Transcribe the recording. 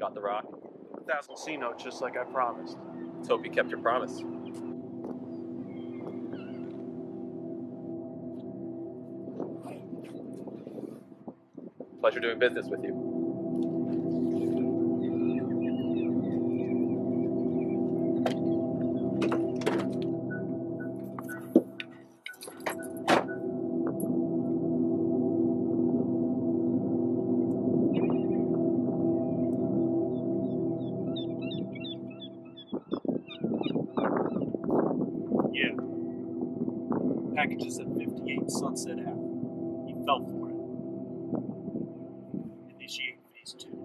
bought the rock. A Thousand C notes, just like I promised. Let's hope you kept your promise. Pleasure doing business with you. Packages at 58 Sunset Ave. He fell for it. Initiate phase two.